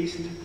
east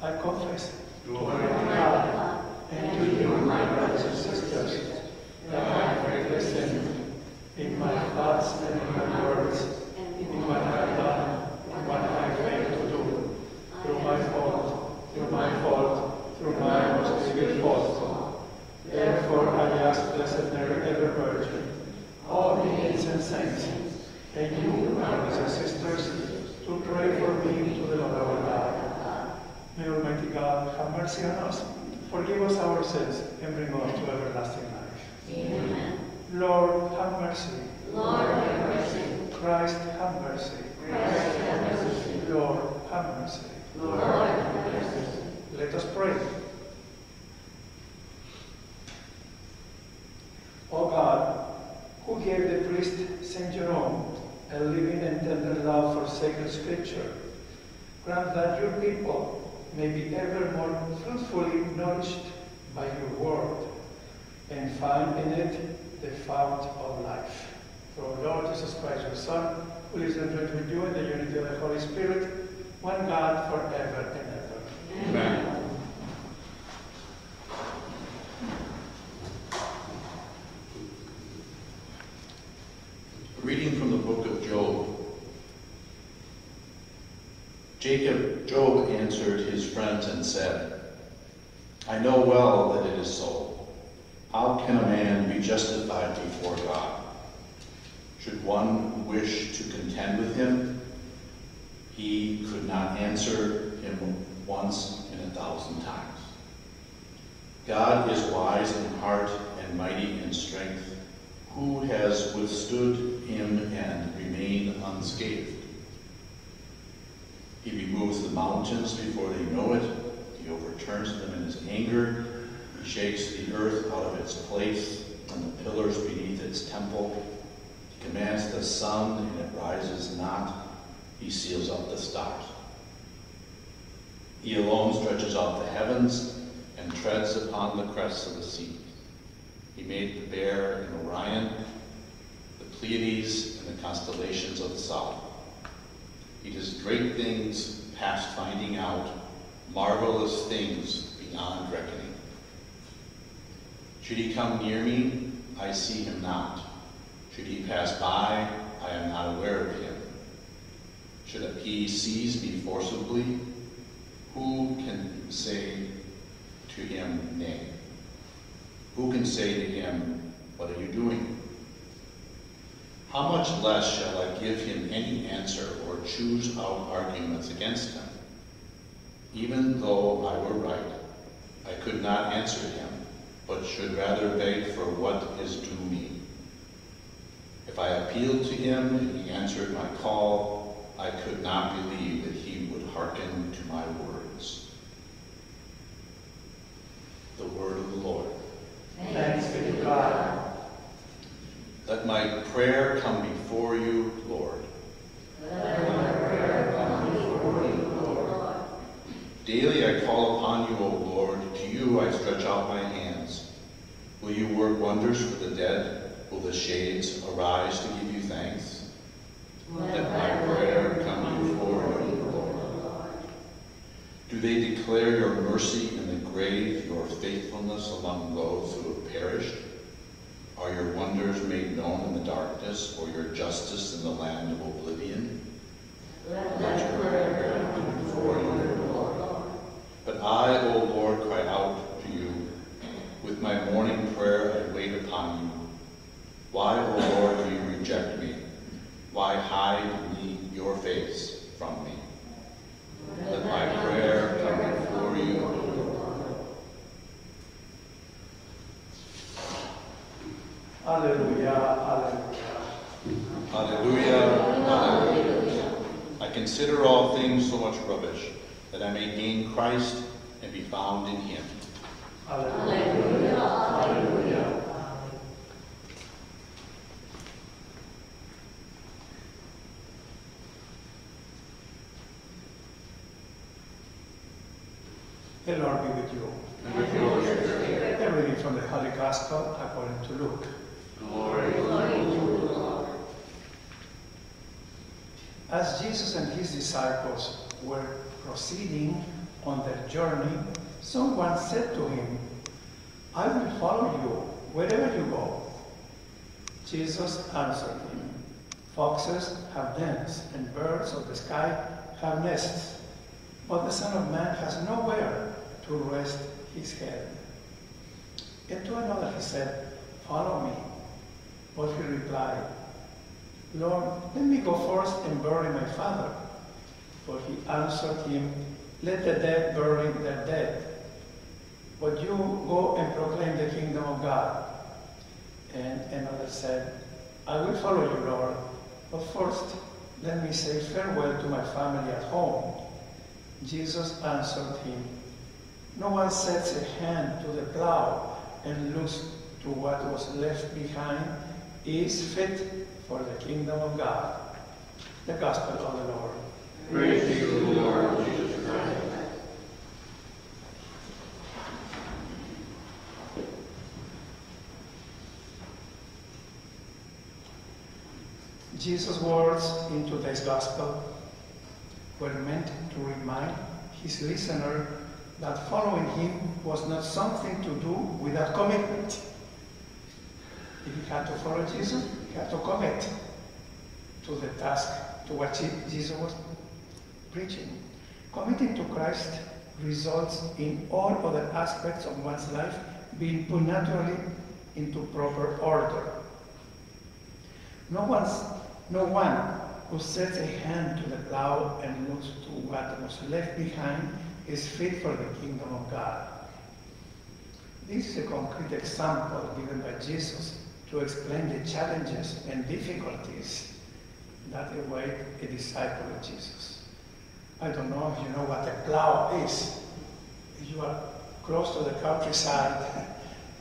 I confess Lord, to God and to you, my brothers and sisters, that I have greatly sinned in my thoughts and in my words, in what I have done and what I failed to do, through my fault, through my fault, through my most grievous fault. Therefore, I ask Blessed Mary, ever Virgin, all the saints and saints, and you, my brothers and sisters, to pray for me to the Lord our God. May Almighty God have mercy on us, forgive us our sins, and bring us to everlasting life. Amen. Lord, have mercy. Lord, have mercy. Christ, have mercy. Christ, have mercy. Lord, have mercy. Lord, have mercy. Let us pray. O God, who gave the priest Saint Jerome a living and tender love for sacred scripture, grant that your people may be ever more fruitfully nourished by your word and find in it the fount of life. Through our Lord Jesus Christ, your Son, who lives and reigns with you in the unity of the Holy Spirit, one God forever and ever. Amen. A reading from the book of Job. Jacob, Job answered his friends and said, I know well that it is so. How can a man be justified before God? Should one wish to contend with him? He could not answer him once in a thousand times. God is wise in heart and mighty in strength. Who has withstood him and remained unscathed? He removes the mountains before they know it. He overturns them in his anger. He shakes the earth out of its place and the pillars beneath its temple. He commands the sun and it rises not. He seals up the stars. He alone stretches out the heavens and treads upon the crests of the seas. He made the bear and Orion, the Pleiades and the constellations of the south. He does great things past finding out, marvelous things beyond reckoning. Should he come near me, I see him not. Should he pass by, I am not aware of him. Should he seize me forcibly, who can say to him, nay? Who can say to him, what are you doing? How much less shall I give him any answer or choose out arguments against him? Even though I were right, I could not answer him, but should rather beg for what is due me. If I appealed to him and he answered my call, I could not believe that he would hearken to my words. The word of the Lord. Thanks be to God. Let my prayer come before you, Lord. Daily I call upon you, O Lord. To you I stretch out my hands. Will you work wonders for the dead? Will the shades arise to give you thanks? Let my prayer come before you, Lord. Do they declare your mercy in the grave, your faithfulness among those who have perished? Are your wonders made known in the darkness, or your justice in the land of oblivion? Let your prayer come before you, Lord. But I, O Lord, cry out to you. With my morning prayer I wait upon you. Why, O Lord, do you reject me? Why hide me your face from me? Let my prayer come before you. Alleluia, alleluia. Hallelujah, hallelujah. I consider all things so much rubbish, that I may gain Christ and be found in him. Alleluia, alleluia. The Lord be with you. And with your spirit. A reading from the Holy Gospel according to Luke. Glory. to the Lord. As Jesus and his disciples were proceeding on their journey, someone said to him, I will follow you wherever you go. Jesus answered him, Foxes have dens, and birds of the sky have nests, but the Son of Man has nowhere to rest his head. And to another he said, Follow me. But he replied, Lord, let me go first and bury my father. But he answered him, Let the dead bury their dead. But you go and proclaim the kingdom of God. And another said, I will follow you, Lord, but first let me say farewell to my family at home. Jesus answered him, No one sets a hand to the plow and looks to what was left behind is fit for the kingdom of God. The gospel of the Lord. Lord Jesus Christ. Jesus' words in today's gospel were meant to remind his listener that following him was not something to do without commitment. If he had to follow Jesus, he had to commit to the task to what Jesus was preaching. Committing to Christ results in all other aspects of one's life being put naturally into proper order. No, one's, no one who sets a hand to the plow and looks to what was left behind is fit for the kingdom of God. This is a concrete example given by Jesus to explain the challenges and difficulties that await a disciple of Jesus. I don't know if you know what a plow is. If you are close to the countryside,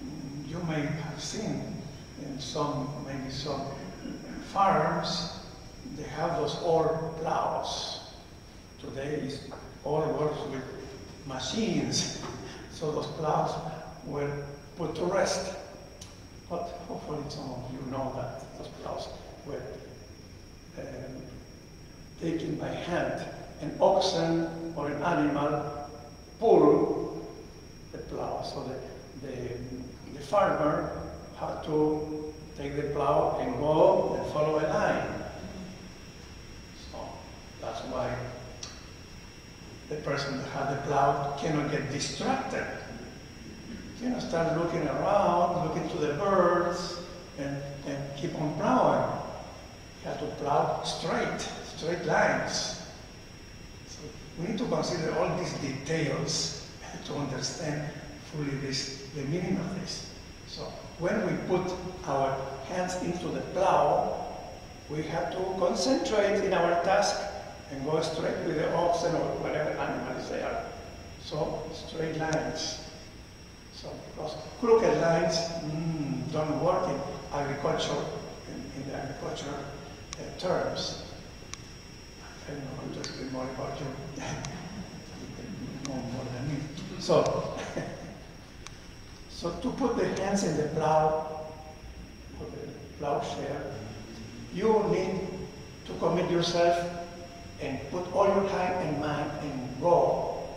you may have seen in some, maybe some farms, they have those old plows. Today is all works with machines, so those plows were put to rest. But hopefully some of you know that those plows were um, taken by hand. An oxen or an animal pull the plow. So the, the, the farmer had to take the plow and go and follow a line. So that's why the person that had the plow cannot get distracted. You know, start looking around, looking to the birds, and, and keep on plowing. You have to plow straight, straight lines. We need to consider all these details to understand fully this, the meaning of this. So when we put our hands into the plow, we have to concentrate in our task and go straight with the oxen or whatever animals they are. So straight lines. So because crooked lines mm, don't work in agriculture, in, in the agricultural uh, terms. More than me. So, so to put the hands in the plow, the plowshare, you need to commit yourself and put all your time and mind and go.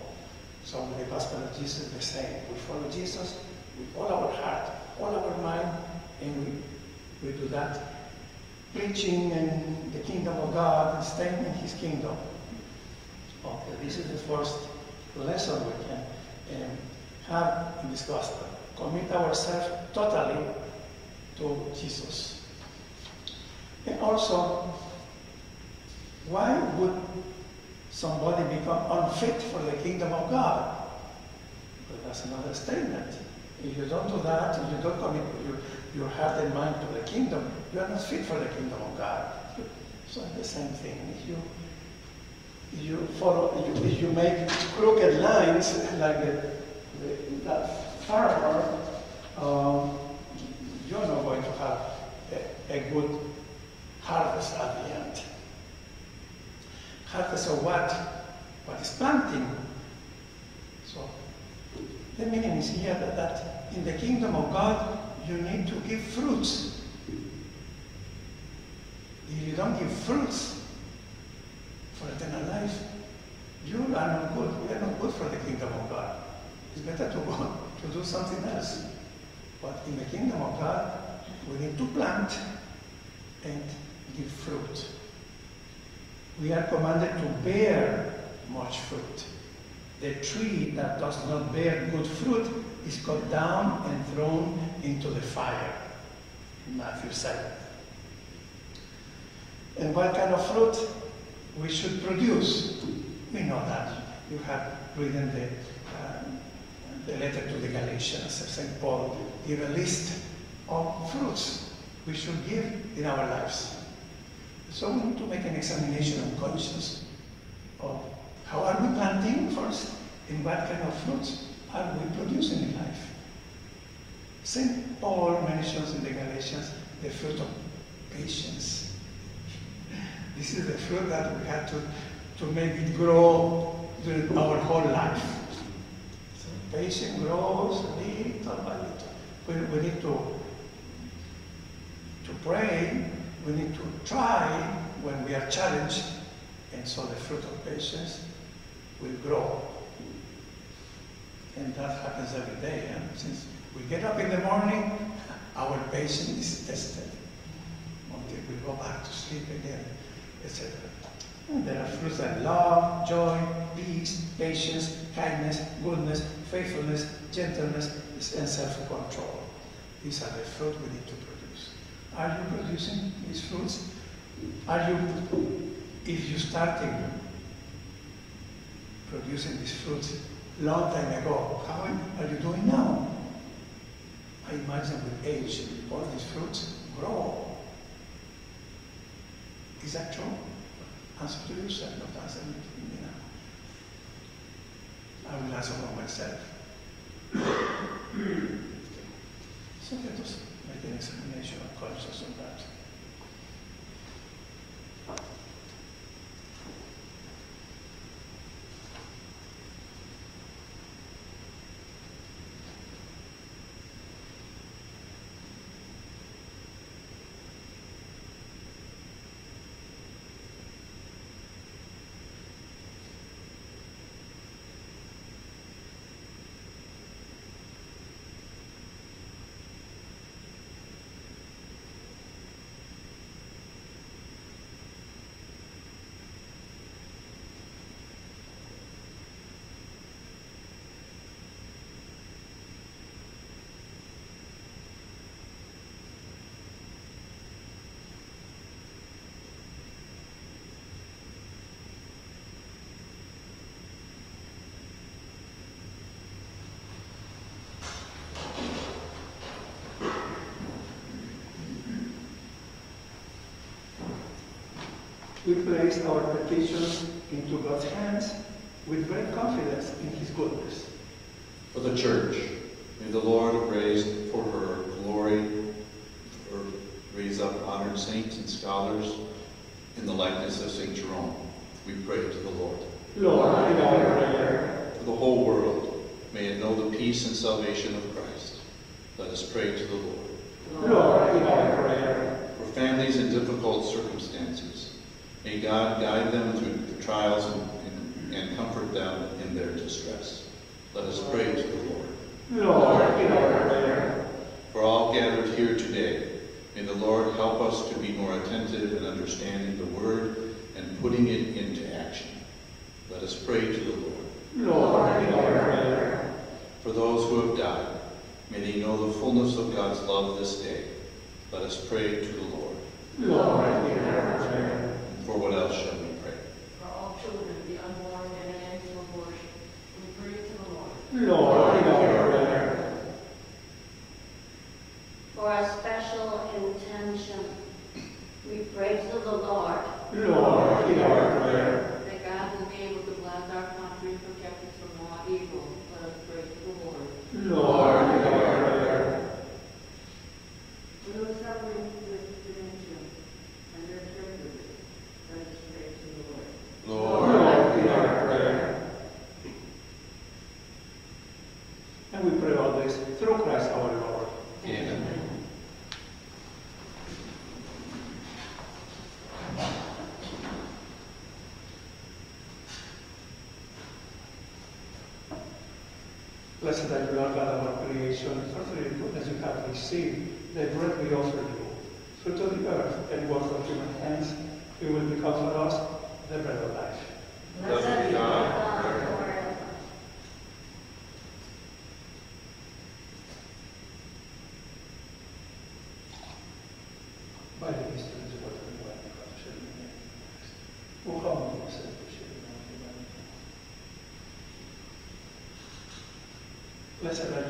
So with the gospel of Jesus the same. We follow Jesus with all our heart, all our mind, and we, we do that. Preaching in the kingdom of God and staying in his kingdom. Okay, this is the first lesson we can um, have in this gospel. Commit ourselves totally to Jesus. And also, Why would somebody become unfit for the kingdom of God? But that's another statement. If you don't do that, if you don't commit your, your heart and mind to the kingdom, you are not fit for the kingdom of God. So the same thing. If you you follow, if you make crooked lines like the, the, that farmer, um, you're not going to have a, a good harvest at the end. Harvest of what? What is planting. So the meaning is here that, that in the kingdom of God you need to give fruits. If you don't give fruits for eternal life, you are not good. We are not good for the kingdom of God. It's better to go to do something else. But in the kingdom of God, we need to plant and give fruit. We are commanded to bear much fruit. The tree that does not bear good fruit is cut down and thrown into the fire. Matthew 7. And what kind of fruit we should produce? We know that. You have written the, um, the letter to the Galatians. of St. Paul give a list of fruits we should give in our lives. So we need to make an examination of conscience of how are we planting first and what kind of fruits are we producing in life. St. Paul mentions in the Galatians the fruit of patience. This is the fruit that we have to, to make it grow during our whole life. So patience grows little by little. We, we need to, to pray, we need to try when we are challenged, and so the fruit of patience will grow. And that happens every day. And since we get up in the morning, our patience is tested until we go back to sleep again, etc. And there are fruits like love, joy, peace, patience, kindness, goodness, faithfulness, gentleness, and self-control. These are the fruit we need to produce. Are you producing these fruits? Are you, if you started producing these fruits long time ago, how are you doing now? I imagine with age, all these fruits grow. Is that true? Answer to yourself, not answer me to me now. I will answer for myself. so let us make an examination of conscience of we place our petitions into God's hands with great confidence in His goodness. For the church, may the Lord raise for her glory, or raise up honored saints and scholars in the likeness of St. Jerome. We pray to the Lord. Lord, hear our prayer. For the whole world, may it know the peace and salvation of Christ. Let us pray to the Lord. Lord, hear our prayer. For families in difficult circumstances, may God guide them through the trials and, and, comfort them in their distress. Let us pray to the Lord. Lord, hear our prayer. For all gathered here today, may the Lord help us to be more attentive in understanding the word and putting it into action. Let us pray to the Lord. Lord, hear our prayer. For those who have died, may they know the fullness of God's love this day. Let us pray to the Lord. Lord, hear our prayer. For what else shall we pray? praise of the Lord. Lord, hear our prayer. That God will be able to bless our country and protect us from all evil. Let us pray to the Lord. Lord, hear our prayer. For those suffering with dementia and their caregivers, let us pray to the Lord. Lord, Lord, hear our prayer. And we pray all this through Christ our Lord. Amen. Blessed are you, Lord God of our creation, for through your goodness you have received the bread we offer you. Fruit of the earth and work of human hands, you will become for us the bread of life. Blessed be God. By the mysteries of what we know and God shall be made. Who humbled himself to share in our humanity. Blessed are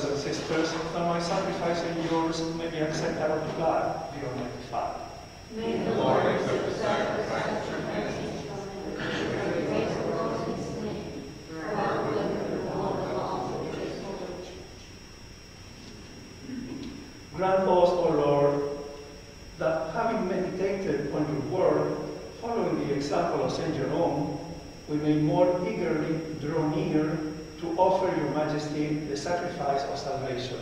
brothers and sisters, now my sacrificing and yours may be accepted on the flag my 95. Salvation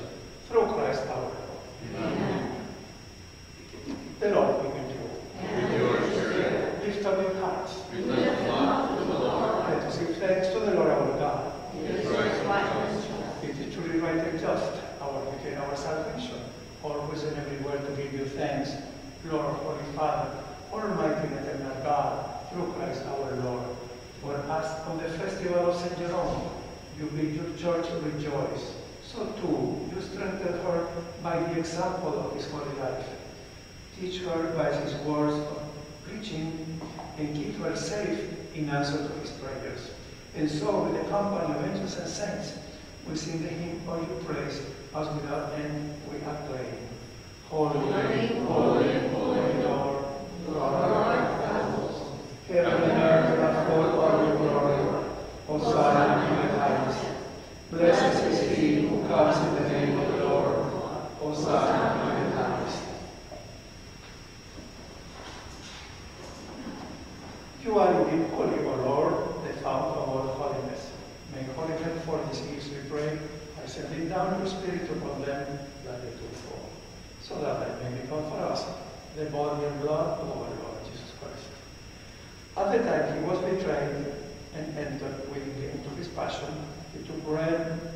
through Christ our Lord. Amen. The Lord be with you. And your spirit. Lift up your hearts. Lift up to the Lord. Let us give thanks to the Lord our God. it is right. It is truly right and just, our duty and our salvation, always and everywhere to give you thanks, Lord, Holy Father, Almighty and eternal God, through Christ our Lord. For as on the festival of St. Jerome, you bid your church rejoice, so too you strengthen her by the example of his holy life. Teach her by his words of preaching, and keep her safe in answer to his prayers. And so, with the company of angels and saints, we sing the hymn of your praise, as without end we acclaim. Holy, Holy, holy, holy Lord, Lord of hosts, Heaven and earth are full of your glory. Hosanna in the highest. Blessed is comes in the name of the Lord. Hosanna in the highest. You are indeed holy, O Lord, the fount of all holiness. Make holy men for these gifts, we pray, by sending down your Spirit upon them that they do fall, so that they may become for us the body and blood of our Lord Jesus Christ. At the time he was betrayed and entered him into his passion, he took bread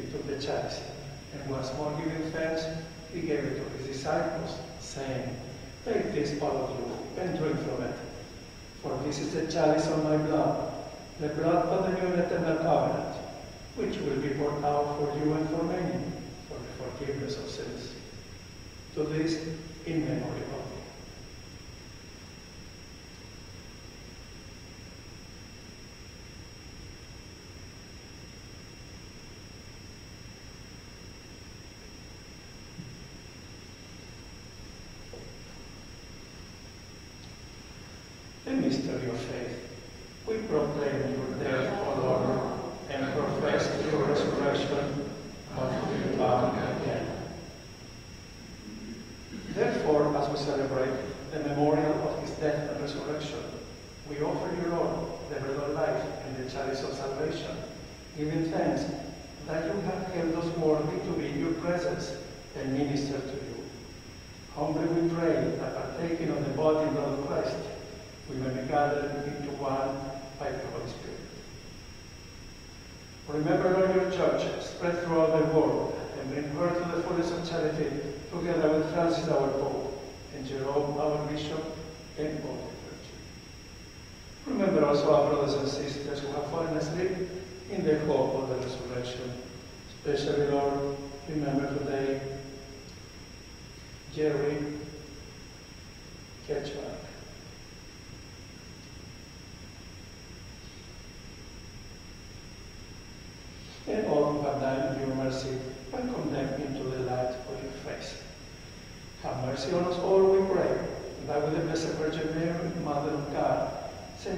he took the chalice, and once more giving thanks, he gave it to his disciples, saying, Take this, all of you, and drink from it. For this is the chalice of my blood, the blood of the new and eternal covenant, which will be poured out for you and for many, for the forgiveness of sins. To this, in memory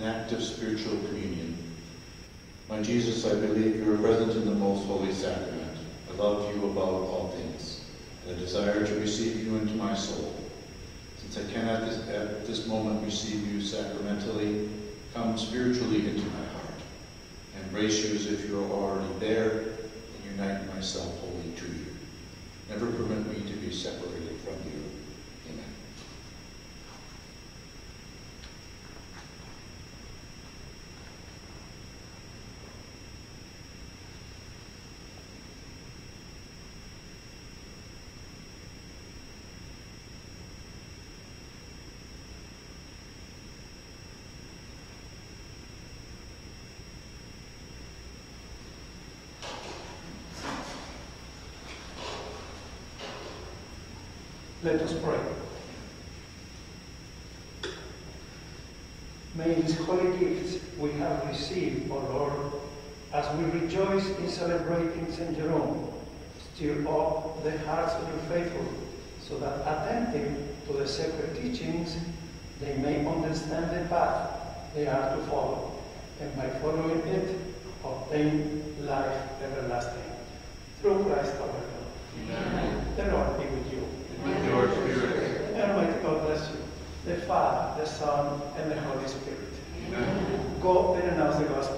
an act of spiritual communion. My Jesus, I believe you are present in the most holy sacrament. I love you above all things, and I desire to receive you into my soul. Since I cannot this, at this moment receive you sacramentally, come spiritually into my heart. I embrace you as if you are already there, and unite myself wholly to you. Never permit me to be separated from you. Amen. Let us pray. May these holy gifts we have received, O Lord, as we rejoice in celebrating St. Jerome, stir up the hearts of your faithful, so that attentive to the sacred teachings, they may understand the path they are to follow, and by following it, obtain life everlasting. Through Christ our Lord. Amen. The Lord be with you. With your spirit. And Almighty God bless you, the Father, the Son, and the Holy Spirit. Amen. Go and announce the gospel